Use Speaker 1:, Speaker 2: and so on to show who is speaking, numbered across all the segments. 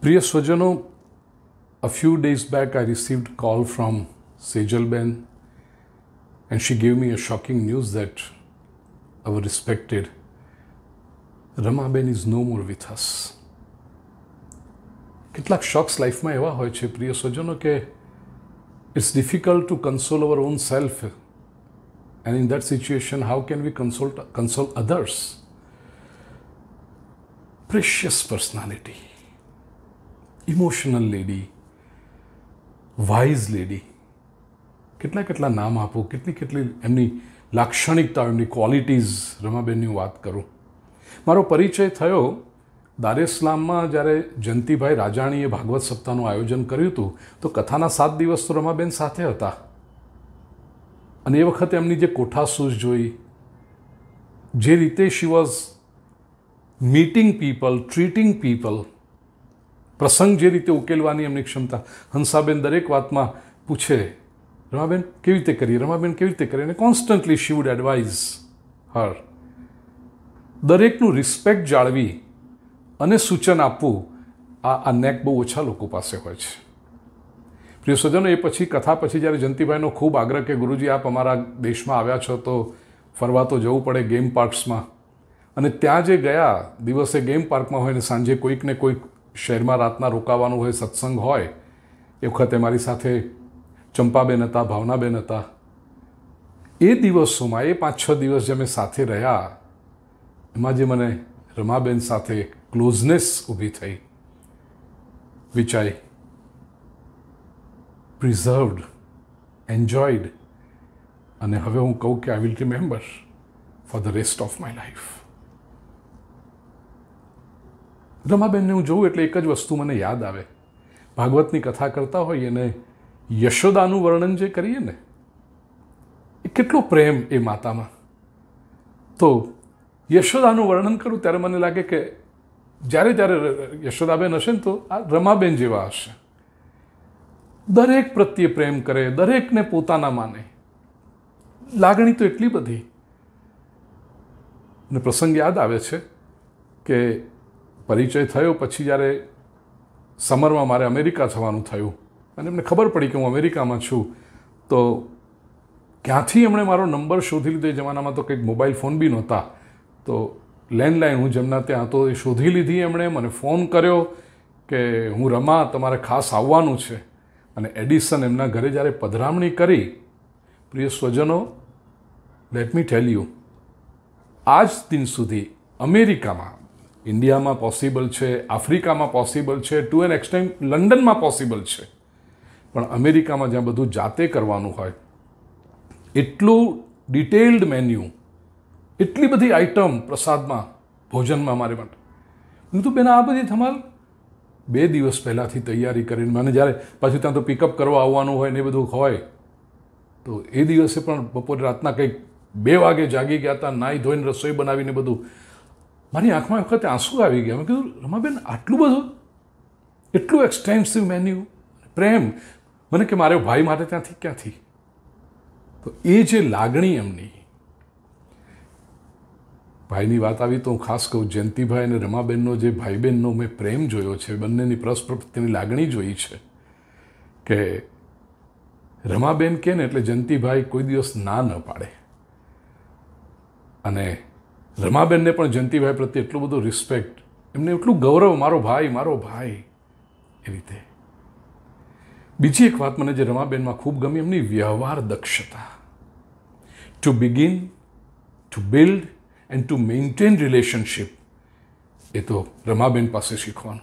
Speaker 1: Priya Swajano, a few days back I received a call from Sejal Ben and she gave me a shocking news that our respected Ramaben is no more with us. કેટલાક shocks લાઈફમાં એવા હોય છે પ્રિય સ્વજનો કે it's difficult to console our own self and in that situation how can we console console others precious personality emotional lady wise lady કેટલા કેટલા નામ આપું, કેટલી કેટલી એમની લાક્ષણિકતા એમની ક્વોલિટીઝ રમાબેનની વાત કરું. મારો પરિચય થયો દારેસ્લામમાં જ્યારે જયંતિભાઈ રાજાણીએ ભાગવત સપ્તાહનું આયોજન કર્યું હતું, તો કથાના સાત દિવસ તો રમાબેન સાથે હતા. અને એ વખતે એમની જે કોઠાસૂઝ જોઈ, જે રીતે she was meeting people treating people પ્રસંગ જે રીતે ઉકેલવાની એમની ક્ષમતા. હંસાબેન દરેક વાતમાં પૂછે, રમાબેન, કેવી રીતે કરીએ? રમાબેન કેવી રીતે કરીએ અને constantly she would advise her દરેકનું રિસ્પેક્ટ જાળવી અને સૂચન આપવું આ આ નેક બહુ ઓછા લોકો પાસે હોય છે. પ્રિય સ્વજનો, એ પછી, કથા પછી જ્યારે જંતીભાઈનો ખૂબ આગ્રહ કે, ગુરુજી, આપ અમારા દેશમાં આવ્યા છો તો ફરવા તો જવું પડે ગેમ પાર્ક્સમાં. અને ત્યાં જે ગયા, દિવસે ગેમ પાર્કમાં હોય ને સાંજે કોઈક ને કોઈક શહેરમાં રાતના રોકાવાનું હોય, સત્સંગ હોય, એ વખતે મારી સાથે ચંપાબેન હતા, ભાવનાબેન હતા. એ દિવસોમાં, એ પાંચ છ દિવસ જે અમે સાથે રહ્યા, એમાં જે મને રમાબેન સાથે ક્લોઝનેસ ઊભી થઈ વિચ આઈ પ્રિઝર્વડ એન્જોયડ અને હવે હું કહું કે I will remember for the rest of my life રમાબેનને હું જોઉં એટલે એક જ વસ્તુ મને યાદ આવે. ભાગવતની કથા કરતા હોઈએ અને યશોદાનું વર્ણન જે કરીએ ને, એ કેટલો પ્રેમ એ માતામાં. તો યશોદાનું વર્ણન કરું ત્યારે મને લાગે કે જ્યારે જ્યારે યશોદાબેન હશે ને તો આ રમાબેન જેવા હશે. દરેક પ્રત્યે પ્રેમ કરે, દરેકને પોતાના માને. લાગણી તો એટલી બધી. ને પ્રસંગ યાદ આવે છે કે પરિચય થયો પછી જ્યારે સમરમાં મારે અમેરિકા થવાનું થયું અને એમને ખબર પડી કે હું અમેરિકામાં છું, તો ક્યાંથી એમણે મારો નંબર શોધી લીધો? એ જમાનામાં તો કંઈક મોબાઈલ ફોન બી નહોતા. તો લેન્ડલાઇન હું જેમના ત્યાં તો એ શોધી લીધી એમણે, મને ફોન કર્યો કે હું રમા, તમારે ખાસ આવવાનું છે. અને એડિસન એમના ઘરે જ્યારે પધરામણી કરી, પ્રિય સ્વજનો લેટ મી ટેલ યુ આજ દિન સુધી અમેરિકામાં ઇન્ડિયામાં પોસિબલ છે, આફ્રિકામાં પોસિબલ છે ટુ એન એક્સટેન્ટ લંડનમાં પોસિબલ છે. પણ અમેરિકામાં જ્યાં બધું જાતે કરવાનું હોય, એટલું ડિટેલ્ડ મેન્યુ એટલી બધી આઇટમ પ્રસાદમાં, ભોજનમાં મારે માટે. હું તો બેન, આ બધી તમારે બે દિવસ પહેલાંથી તૈયારી કરીને મને જ્યારે પાછું ત્યાં તો પિકઅપ કરવા આવવાનું હોય ને એ બધું હોય, તો એ દિવસે પણ બપોરે રાતના કંઈક બે વાગે જાગી ગયા હતા, નાહી ધોઈને રસોઈ બનાવીને બધું મારી આંખમાં વખતે આંસુ આવી ગયા. મેં કીધું, રમાબેન, આટલું બધું? એટલું એક્સટેન્સિવ મેન્યુ પ્રેમ? મને કે મારે ભાઈ માટે ત્યાંથી ક્યાંથી? તો એ જે લાગણી એમની, ભાઈની વાત આવી તો હું ખાસ કહું, જયંતિભાઈ અને રમાબેનનો જે ભાઈ બહેનનો મેં પ્રેમ જોયો છે, બંનેની પરસ્પર લાગણી જોઈ છે કે રમાબેન કે ને એટલે જયંતિભાઈ કોઈ દિવસ ના ન પાડે. અને રમાબેનને પણ જયંતિભાઈ પ્રત્યે એટલો બધો રિસ્પેક્ટ એમને એટલું ગૌરવ, મારો ભાઈ મારો ભાઈ. એ રીતે. બીજી એક વાત મને જે રમાબેનમાં ખૂબ ગમી, એમની વ્યવહાર દક્ષતા. To begin to build and to maintain relationship એ તો રમાબેન પાસે શીખવાનું.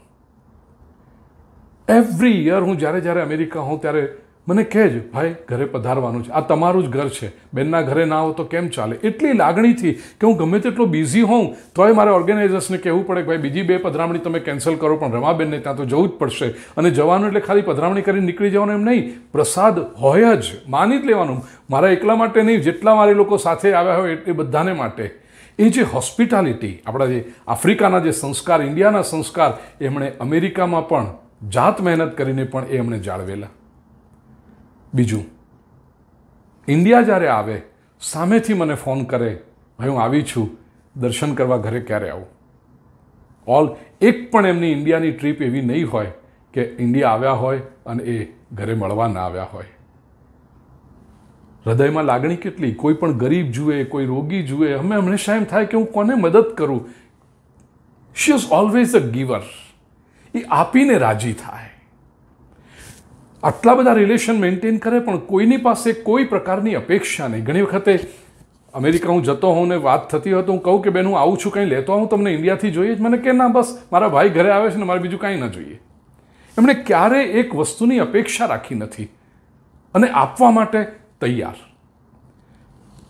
Speaker 1: એવરી યર હું જ્યારે જ્યારે અમેરિકા હોઉં, ત્યારે મને કહેજ, ભાઈ, ઘરે પધારવાનું છે. આ તમારું જ ઘર છે. બેનના ઘરે ના આવો તો કેમ ચાલે? એટલી લાગણીથી કે હું ગમે તેટલો બિઝી હોઉં, તોય મારે ઓર્ગેનાઇઝર્સને કહેવું પડે કે, ભાઈ, બીજી બે પધરામણી તમે કેન્સલ કરો, પણ રમાબેનને ત્યાં તો જવું જ પડશે. અને જવાનું એટલે ખાલી પધરામણી કરીને નીકળી જવાનું એમ નહીં. પ્રસાદ હોય જ. માની જ લેવાનું. મારા એકલા માટે નહીં, જેટલા મારી લોકો સાથે આવ્યા હોય એ બધાને માટે. એ જે હોસ્પિટાલિટી આપણા જે આફ્રિકાના જે સંસ્કાર, ઇન્ડિયાના સંસ્કાર, એમણે અમેરિકામાં પણ જાત મહેનત કરીને પણ એ એમણે જાળવેલા. બીજું, ઇન્ડિયા જ્યારે આવે, સામેથી મને ફોન કરે, ભાઈ, હું આવી છું, દર્શન કરવા ઘરે ક્યારે આવું? ઓલ એક પણ એમની ઇન્ડિયાની ટ્રીપ એવી નહીં હોય કે ઇન્ડિયા આવ્યા હોય અને એ ઘરે મળવા ના આવ્યા હોય. હૃદયમાં લાગણી કેટલી? કોઈ પણ ગરીબ જુએ, કોઈ રોગી જુએ, અમે હંમેશા એમ થાય કે હું કોને મદદ કરું? She is always a giver એ આપીને રાજી થાય. આટલા બધા રિલેશન મેન્ટેન કરે, પણ કોઈની પાસે કોઈ પ્રકારની અપેક્ષા નહીં. ઘણી વખતે અમેરિકા હું જતો હોઉં ને વાત થતી હોય તો હું કહું કે, બેન, હું આવું છું, કંઈ લેતો આવું, તમને ઇન્ડિયાથી જોઈએ જ મને કે, ના, બસ, મારા ભાઈ ઘરે આવે છે ને મારે બીજું કાંઈ ન જોઈએ. એમણે ક્યારે એક વસ્તુની અપેક્ષા રાખી નથી અને આપવા માટે તૈયાર.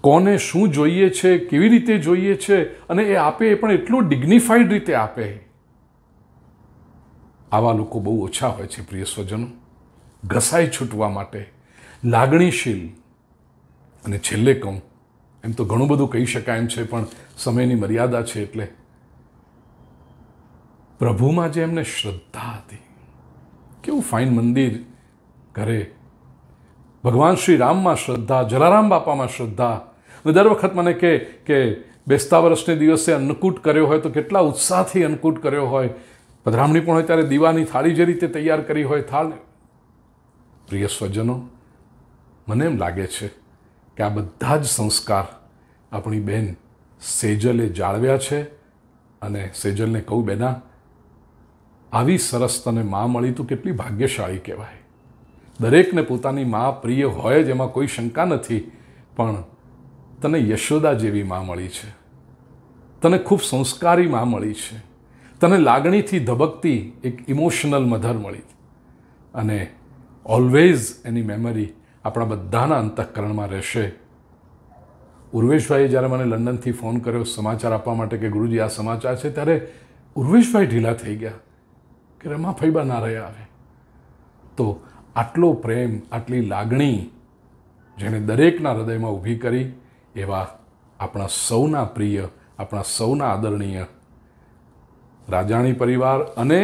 Speaker 1: કોને શું જોઈએ છે, કેવી રીતે જોઈએ છે અને એ આપે એ પણ એટલું ડિગ્નિફાઈડ રીતે આપે. આવા લોકો બહુ ઓછા હોય છે, પ્રિય સ્વજનો. ઘસાઈ છૂટવા માટે લાગણીશીલ. અને છેલ્લે કહું, એમ તો ઘણું બધું કહી શકાય એમ છે, પણ સમયની મર્યાદા છે એટલે પ્રભુમાં જે એમને શ્રદ્ધા હતી, કેવું ફાઇન મંદિર ઘરે. ભગવાન શ્રી રામમાં શ્રદ્ધા, જલારામ બાપામાં શ્રદ્ધા. અને દર વખત મને કે કે બેસતા વર્ષને દિવસે અન્નકૂટ કર્યો હોય તો કેટલા ઉત્સાહથી અન્નકૂટ કર્યો હોય. પધરામણી પણ હોય ત્યારે દીવાની થાળી જે રીતે તૈયાર કરી હોય થાળ પ્રિય સ્વજનો, મને એમ લાગે છે કે આ બધા જ સંસ્કાર આપણી બેન સેજલે જાળવ્યા છે અને સેજલને કહું બેના, આવી સરસ તને મા મળી તું કેટલી ભાગ્યશાળી કહેવાય. દરેકને પોતાની મા પ્રિય હોય જ એમાં કોઈ શંકા નથી, પણ તને યશોદા જેવી મા મળી છે. તને ખૂબ સંસ્કારી મા મળી છે. તને લાગણીથી ધબકતી એક ઇમોશનલ મધર મળી. અને ઓલવેઝ એની મેમરી આપણા બધાના અંતઃકરણમાં રહેશે. ઉર્વેશભાઈએ જ્યારે મને લંડનથી ફોન કર્યો સમાચાર આપવા માટે કે ગુરુજી આ સમાચાર છે, ત્યારે ઉર્વેશભાઈ ઢીલા થઈ ગયા કે રમા ફૈબા ના રહ્યા આવે તો આટલો પ્રેમ, આટલી લાગણી જેણે દરેકના હૃદયમાં ઊભી કરી, એવા આપણા સૌના પ્રિય, આપણા સૌના આદરણીય રાજાણી પરિવાર અને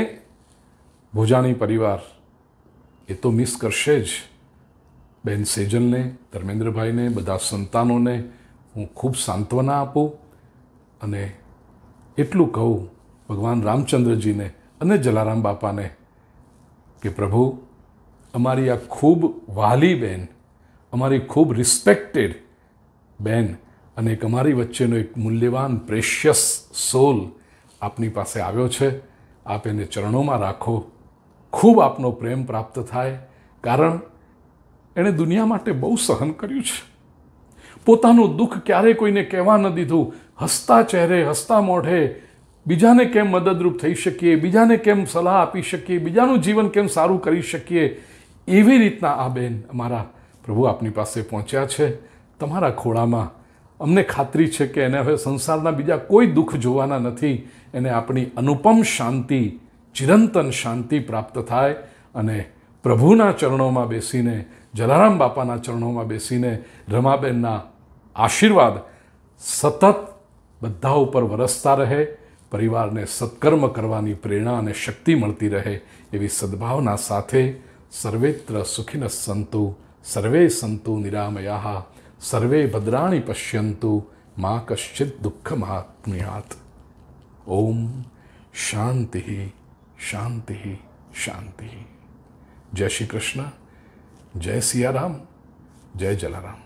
Speaker 1: ભોજાણી પરિવાર એ તો મિસ કરશે જ. બેન સેજલને, ધર્મેન્દ્રભાઈને, બધા સંતાનોને હું ખૂબ સાંત્વના આપું અને એટલું કહું ભગવાન રામચંદ્રજીને અને જલારામ બાપાને કે પ્રભુ, અમારી આ ખૂબ વાલી બેન, અમારી ખૂબ રિસ્પેક્ટેડ બેન અને એક અમારી વચ્ચેનો એક મૂલ્યવાન, પ્રેશિયસ સોલ આપની પાસે આવ્યો છે. આપ એને ચરણોમાં રાખો. ખૂબ આપનો પ્રેમ પ્રાપ્ત થાય, કારણ એણે દુનિયા માટે બહુ સહન કર્યું છે. પોતાનું દુઃખ ક્યારેય કોઈને કહેવા ન દીધું. હસતા ચહેરે, હસતા મોઢે, બીજાને કેમ મદદરૂપ થઈ શકીએ, બીજાને કેમ સલાહ આપી શકીએ, બીજાનું જીવન કેમ સારું કરી શકીએ, એવી રીતના આ બેન અમારા પ્રભુ આપની પાસે પહોંચ્યા છે. તમારા ખોળામાં અમને ખાતરી છે કે એને હવે સંસારના બીજા કોઈ દુઃખ જોવાના નથી. એને આપણી અનુપમ શાંતિ ચિરંતન શાંતિ પ્રાપ્ત થાય અને પ્રભુના ચરણોમાં બેસીને, જલારામ બાપાના ચરણોમાં બેસીને રમાબેનના આશીર્વાદ સતત બધા ઉપર વરસતા રહે, પરિવારને સત્કર્મ કરવાની પ્રેરણા અને શક્તિ મળતી રહે એવી સદભાવના સાથે સર્વેત્ર સુખિન સંતુ, સર્વે સંતુ નિરામયા, સર્વે ભદ્રાણી પશ્યંતુ, મા કશ્ચિત દુઃખ મહાત્મ્યાત ઓમ શાંતિ. શાંતિ શાંતિ. જય શ્રી કૃષ્ણ જય સિયારામ જય જલારામ.